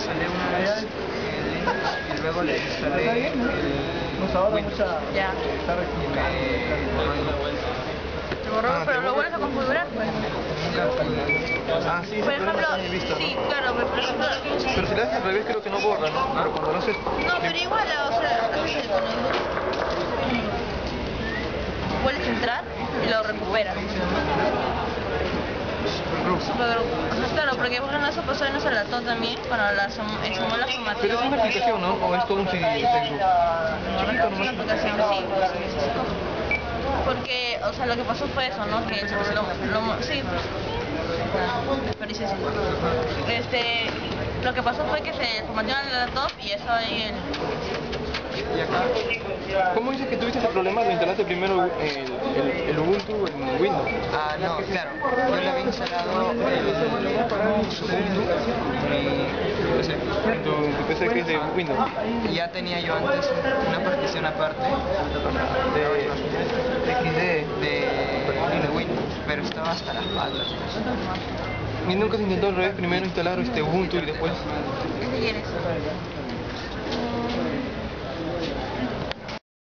instalé una vez el Linux y luego le instalé el Windows. Ya. Me... Lo borró, pero lo vuelves a configurar, pues. Ah, sí, sí, Por ejemplo, sí, ¿no? claro, pero por ejemplo... Pero si lo haces al revés creo que no borra, ¿no? Pero cuando lo haces... No, pero igual, o sea, el el Vuelves a entrar y lo recuperas. Pero, ajá, claro, porque por ejemplo eso pasó en ese latón también, cuando la sum- sumó la Pero es una aplicación, ¿no? O es todo un. No recuerdo una aplicación, sí. Porque, o sea, lo que pasó fue eso, ¿no? Que lo, lo, sí, pero sí. Este, lo que pasó fue que se formateó el laptop y eso ahí el... Y acá, ¿Cómo dices que tuviste ese problema? ¿Lo instalaste primero el, el, el Ubuntu en Windows? ah, no, claro, yo le había instalado el Ubuntu en tu, tu PC que es de Windows. Y ya tenía yo antes una partición aparte De XD. de, de Windows, pero estaba hasta las patas. ¿Y nunca se intentó al revés? Primero instalar este Ubuntu y después... ¿Qué quieres?